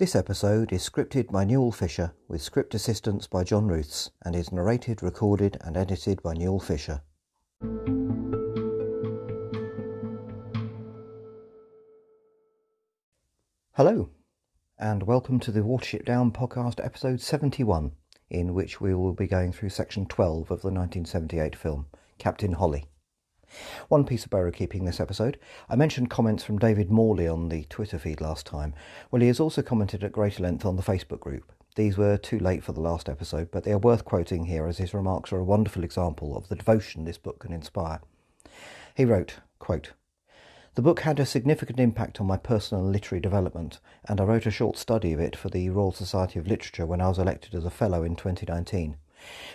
This episode is scripted by Newell Fisher with script assistance by John Ruths and is narrated, recorded, and edited by Newell Fisher. Hello, and welcome to the Watership Down podcast, episode 71, in which we will be going through section 12 of the 1978 film, Captain Holly. One piece of barrow keeping this episode. I mentioned comments from David Morley on the Twitter feed last time. Well, he has also commented at greater length on the Facebook group. These were too late for the last episode, but they are worth quoting here as his remarks are a wonderful example of the devotion this book can inspire. He wrote, quote, the book had a significant impact on my personal literary development, and I wrote a short study of it for the Royal Society of Literature when I was elected as a Fellow in 2019.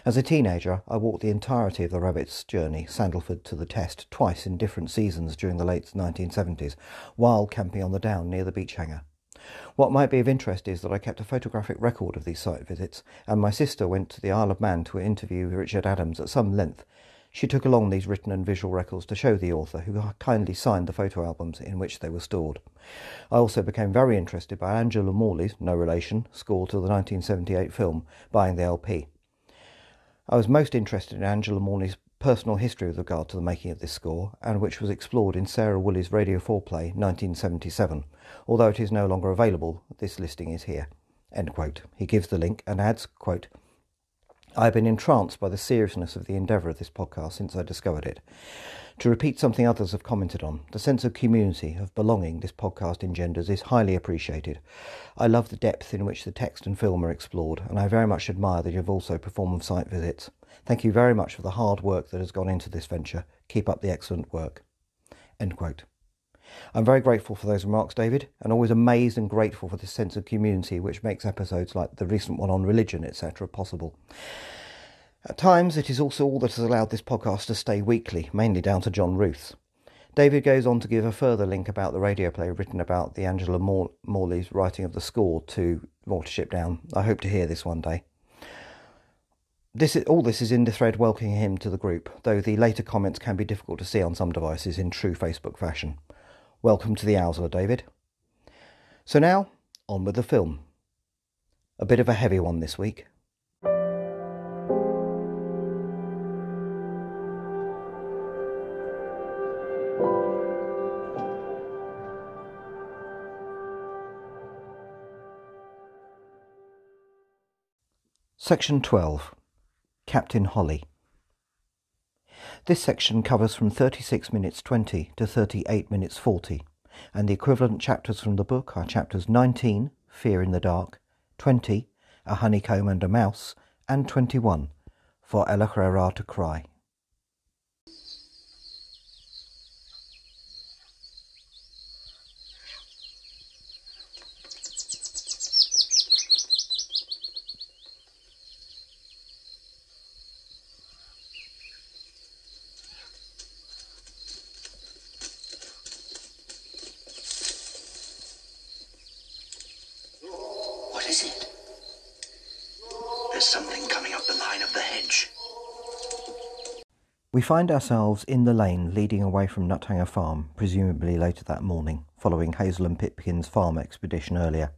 As a teenager, I walked the entirety of the rabbit's journey, Sandleford to the Test, twice in different seasons during the late 1970s, while camping on the down near the beech hanger. What might be of interest is that I kept a photographic record of these site visits, and my sister went to the Isle of Man to interview Richard Adams at some length. She took along these written and visual records to show the author, who kindly signed the photo albums in which they were stored. I also became very interested by Angela Morley's, no relation, score to the 1978 film, Buying the LP. I was most interested in Angela Morley's personal history with regard to the making of this score, and which was explored in Sarah Woolley's Radio 4 play 1977. Although it is no longer available, this listing is here. He gives the link and adds, quote, I have been entranced by the seriousness of the endeavour of this podcast since I discovered it. To repeat something others have commented on, the sense of community, of belonging this podcast engenders is highly appreciated. I love the depth in which the text and film are explored, and I very much admire that you have also performed site visits. Thank you very much for the hard work that has gone into this venture. Keep up the excellent work. End quote. I'm very grateful for those remarks, David, and always amazed and grateful for this sense of community which makes episodes like the recent one on religion, etc., possible. At times, it is also all that has allowed this podcast to stay weekly, mainly down to John Ruth. David goes on to give a further link about the radio play written about the Angela Morley's writing of the score to Watership Down. I hope to hear this one day. This is, all this is in the thread welcoming him to the group, though the later comments can be difficult to see on some devices in true Facebook fashion. Welcome to the Owsla, David. So now, on with the film. A bit of a heavy one this week. Section 12 Captain Holly. This section covers from 36 minutes 20 to 38 minutes 40, and the equivalent chapters from the book are chapters 19, Fear in the Dark, 20, A Honeycomb and a Mouse, and 21, For El-ahrairah to Cry. We find ourselves in the lane leading away from Nuthanger Farm, presumably later that morning, following Hazel and Pipkin's farm expedition earlier.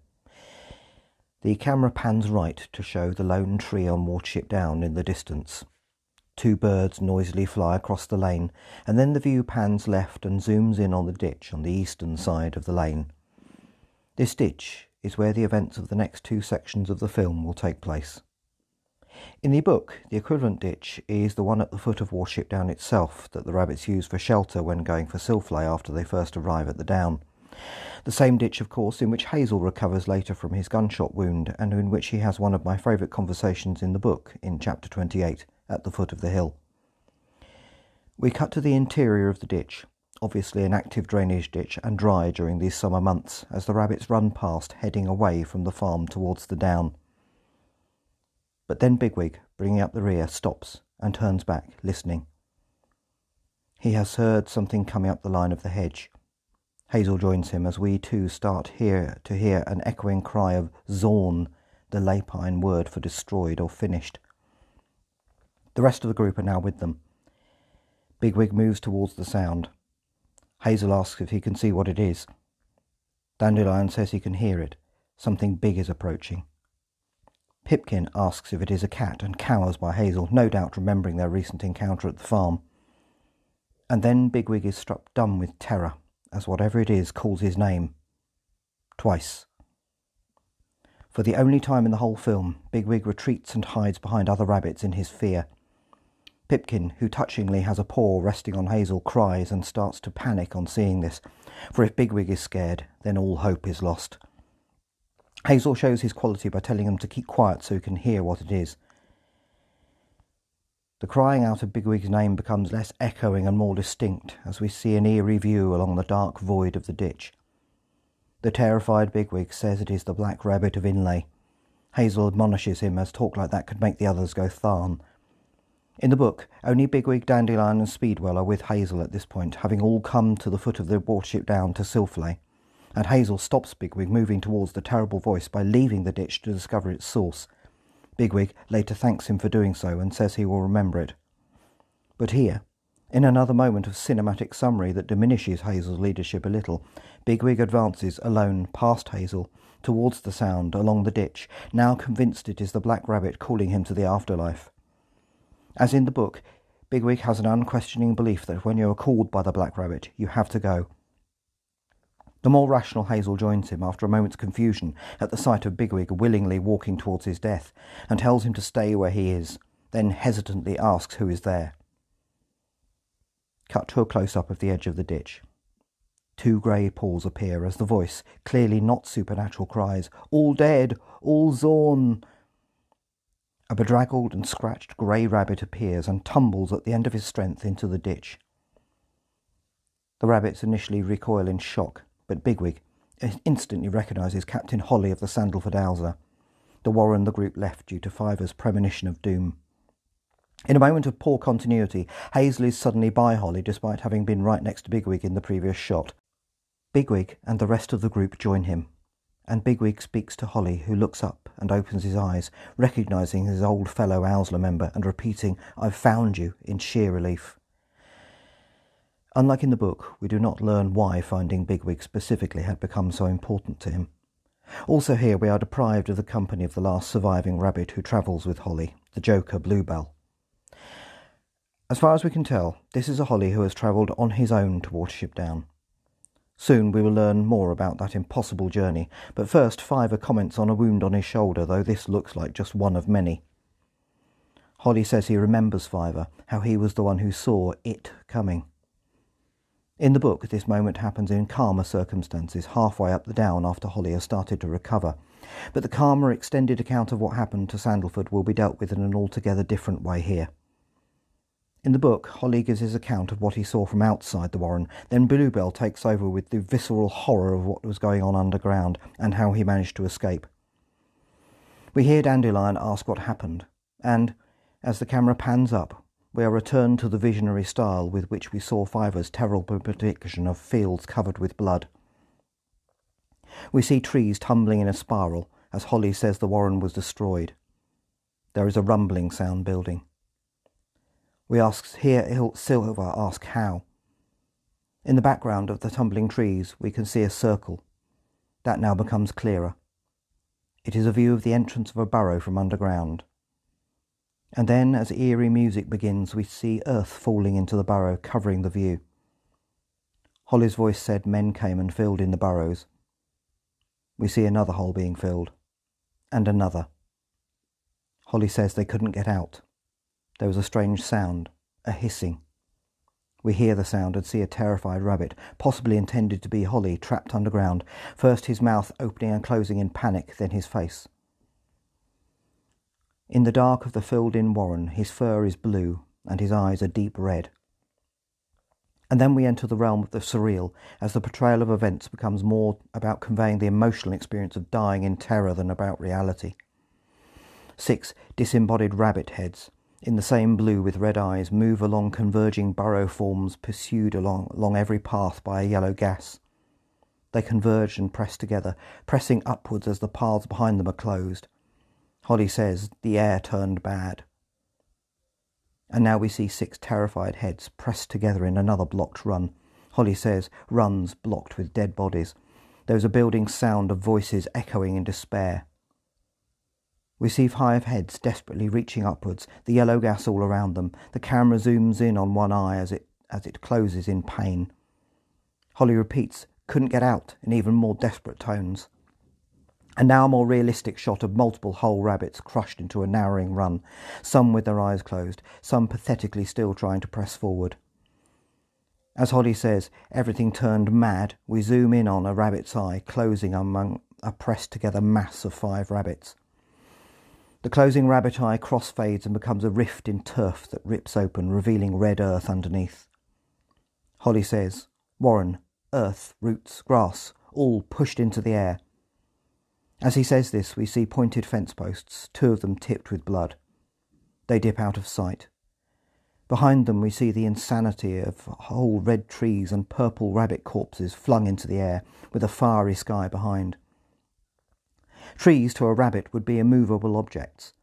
The camera pans right to show the lone tree on Watership Down in the distance. Two birds noisily fly across the lane, and then the view pans left and zooms in on the ditch on the eastern side of the lane. This ditch is where the events of the next two sections of the film will take place. In the book, the equivalent ditch is the one at the foot of Watership Down itself that the rabbits use for shelter when going for silflay after they first arrive at the down. The same ditch, of course, in which Hazel recovers later from his gunshot wound and in which he has one of my favourite conversations in the book, in chapter 28, at the foot of the hill. We cut to the interior of the ditch, obviously an active drainage ditch and dry during these summer months, as the rabbits run past heading away from the farm towards the down. But then Bigwig, bringing up the rear, stops and turns back, listening. He has heard something coming up the line of the hedge. Hazel joins him as we too start here to hear an echoing cry of Zorn, the Lapine word for destroyed or finished. The rest of the group are now with them. Bigwig moves towards the sound. Hazel asks if he can see what it is. Dandelion says he can hear it, Something big is approaching. Pipkin asks if it is a cat and cowers by Hazel, no doubt remembering their recent encounter at the farm. And then Bigwig is struck dumb with terror as whatever it is calls his name. Twice. For the only time in the whole film, Bigwig retreats and hides behind other rabbits in his fear. Pipkin, who touchingly has a paw resting on Hazel, cries and starts to panic on seeing this, for if Bigwig is scared, then all hope is lost. Hazel shows his quality by telling him to keep quiet so he can hear what it is. The crying out of Bigwig's name becomes less echoing and more distinct as we see an eerie view along the dark void of the ditch. The terrified Bigwig says it is the black rabbit of Inlé. Hazel admonishes him as talk like that could make the others go tharn. In the book, only Bigwig, Dandelion and Speedwell are with Hazel at this point, having all come to the foot of the watership down to Silflay and Hazel stops Bigwig moving towards the terrible voice by leaving the ditch to discover its source. Bigwig later thanks him for doing so and says he will remember it. But here, in another moment of cinematic summary that diminishes Hazel's leadership a little, Bigwig advances alone past Hazel towards the sound along the ditch, now convinced it is the black rabbit calling him to the afterlife. As in the book, Bigwig has an unquestioning belief that when you are called by the black rabbit, you have to go, the more rational Hazel joins him after a moment's confusion at the sight of Bigwig willingly walking towards his death, and tells him to stay where he is, then hesitantly asks who is there. Cut to a close-up of the edge of the ditch. Two grey paws appear as the voice, clearly not supernatural, cries, All dead! All Zorn! A bedraggled and scratched grey rabbit appears and tumbles at the end of his strength into the ditch. The rabbits initially recoil in shock, but Bigwig instantly recognises Captain Holly of the Sandleford Owsla. The Warren the group left due to Fiver's premonition of doom. In a moment of poor continuity, Hazel is suddenly by Holly despite having been right next to Bigwig in the previous shot. Bigwig and the rest of the group join him, and Bigwig speaks to Holly, who looks up and opens his eyes, recognising his old fellow Owsla member and repeating, I've found you, in sheer relief. Unlike in the book, we do not learn why finding Bigwig specifically had become so important to him. Also here we are deprived of the company of the last surviving rabbit who travels with Holly, the Joker Bluebell. As far as we can tell, this is a Holly who has travelled on his own to Watership Down. Soon we will learn more about that impossible journey, but first Fiver comments on a wound on his shoulder, though this looks like just one of many. Holly says he remembers Fiver, how he was the one who saw it coming. In the book, this moment happens in calmer circumstances, halfway up the down after Holly has started to recover. But the calmer, extended account of what happened to Sandleford will be dealt with in an altogether different way here. In the book, Holly gives his account of what he saw from outside the warren, then Bluebell takes over with the visceral horror of what was going on underground and how he managed to escape. We hear Dandelion ask what happened, and, as the camera pans up, we are returned to the visionary style with which we saw Fiver's terrible prediction of fields covered with blood. We see trees tumbling in a spiral as Holly says the warren was destroyed. There is a rumbling sound building. We ask, hear Silver ask how. In the background of the tumbling trees, we can see a circle. That now becomes clearer. It is a view of the entrance of a burrow from underground. And then, as eerie music begins, we see earth falling into the burrow, covering the view. Holly's voice said men came and filled in the burrows. We see another hole being filled, and another. Holly says they couldn't get out. There was a strange sound, a hissing. We hear the sound and see a terrified rabbit, possibly intended to be Holly, trapped underground, first his mouth opening and closing in panic, then his face. In the dark of the filled-in warren, his fur is blue and his eyes are deep red. And then we enter the realm of the surreal as the portrayal of events becomes more about conveying the emotional experience of dying in terror than about reality. Six disembodied rabbit heads, in the same blue with red eyes, move along converging burrow forms pursued along, along every path by a yellow gas. They converge and press together, pressing upwards as the paths behind them are closed. Holly says the air turned bad. And now we see six terrified heads pressed together in another blocked run. Holly says runs blocked with dead bodies. There is a building sound of voices echoing in despair. We see five heads desperately reaching upwards, the yellow gas all around them. The camera zooms in on one eye as it, as it closes in pain. Holly repeats, couldn't get out, in even more desperate tones. And now a more realistic shot of multiple whole rabbits crushed into a narrowing run, some with their eyes closed, some pathetically still trying to press forward. As Holly says, everything turned mad. We zoom in on a rabbit's eye closing among a pressed together mass of five rabbits. The closing rabbit eye crossfades and becomes a rift in turf that rips open, revealing red earth underneath. Holly says, Warren, earth, roots, grass, all pushed into the air. As he says this, we see pointed fence posts, two of them tipped with blood. They dip out of sight. Behind them, we see the insanity of whole red trees and purple rabbit corpses flung into the air, with a fiery sky behind. Trees to a rabbit would be immovable objects.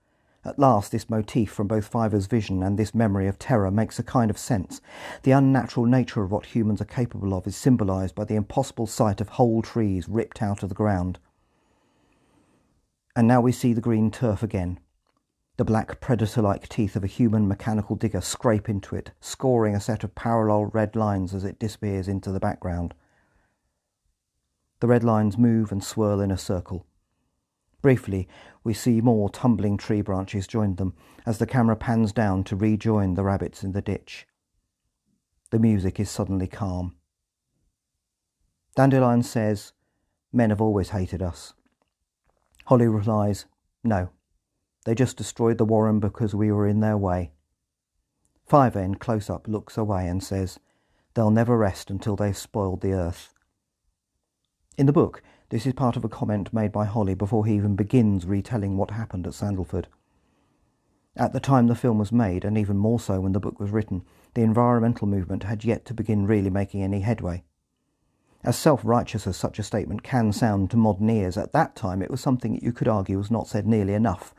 At last, this motif from both Fiver's vision and this memory of terror makes a kind of sense. The unnatural nature of what humans are capable of is symbolised by the impossible sight of whole trees ripped out of the ground. And now we see the green turf again. The black predator like teeth of a human mechanical digger scrape into it, scoring a set of parallel red lines as it disappears into the background. The red lines move and swirl in a circle. Briefly, we see more tumbling tree branches join them as the camera pans down to rejoin the rabbits in the ditch. The music is suddenly calm. Dandelion says, Men have always hated us. Holly replies, No, they just destroyed the Warren because we were in their way. Fiver in close up looks away and says, They'll never rest until they've spoiled the earth. In the book, this is part of a comment made by Holly before he even begins retelling what happened at Sandleford. At the time the film was made, and even more so when the book was written, the environmental movement had yet to begin really making any headway. As self-righteous as such a statement can sound to modern ears, at that time it was something that you could argue was not said nearly enough.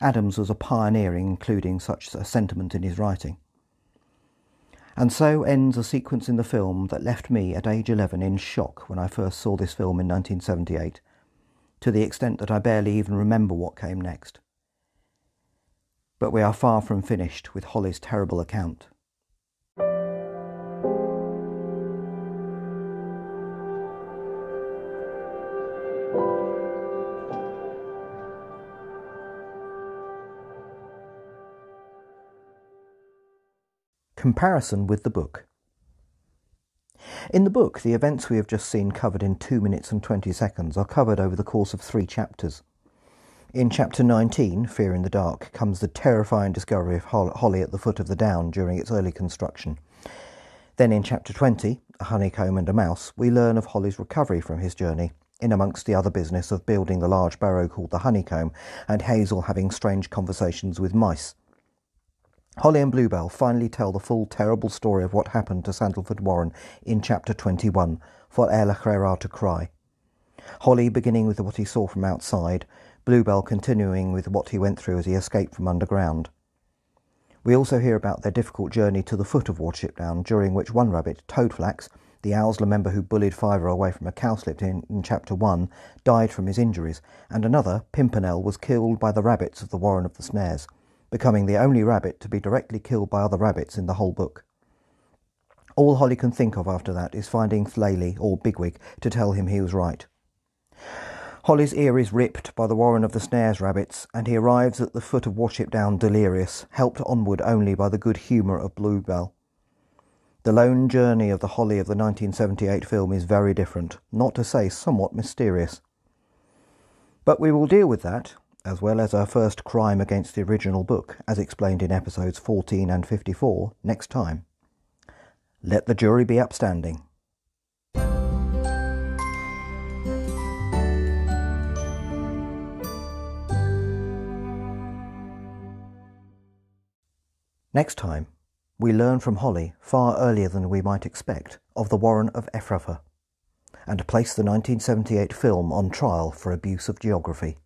Adams was a pioneer in including such a sentiment in his writing. And so ends a sequence in the film that left me at age 11 in shock when I first saw this film in 1978, to the extent that I barely even remember what came next. But we are far from finished with Holly's terrible account. Comparison with the book. In the book, the events we have just seen covered in 2 minutes and 20 seconds are covered over the course of three chapters. In chapter 19, Fear in the Dark, comes the terrifying discovery of Holly at the foot of the down during its early construction. Then in chapter 20, A Honeycomb and a Mouse, we learn of Holly's recovery from his journey, in amongst the other business of building the large barrow called the Honeycomb, and Hazel having strange conversations with mice. Holly and Bluebell finally tell the full terrible story of what happened to Sandleford Warren in chapter 21, for El-ahrairah to cry. Holly beginning with what he saw from outside, Bluebell continuing with what he went through as he escaped from underground. We also hear about their difficult journey to the foot of Watership Down, during which one rabbit, Toadflax, the Owsla member who bullied Fiver away from a cowslip in, in chapter 1, died from his injuries, and another, Pimpernel, was killed by the rabbits of the Warren of the Snares becoming the only rabbit to be directly killed by other rabbits in the whole book. All Holly can think of after that is finding Thlayli, or Bigwig, to tell him he was right. Holly's ear is ripped by the Warren of the Snares rabbits, and he arrives at the foot of Watership Down delirious, helped onward only by the good humour of Bluebell. The lone journey of the Holly of the 1978 film is very different, not to say somewhat mysterious. But we will deal with that as well as our first crime against the original book, as explained in episodes 14 and 54, next time. Let the jury be upstanding. Next time, we learn from Holly, far earlier than we might expect, of the Warren of Ephrafa, and place the 1978 film on trial for abuse of geography.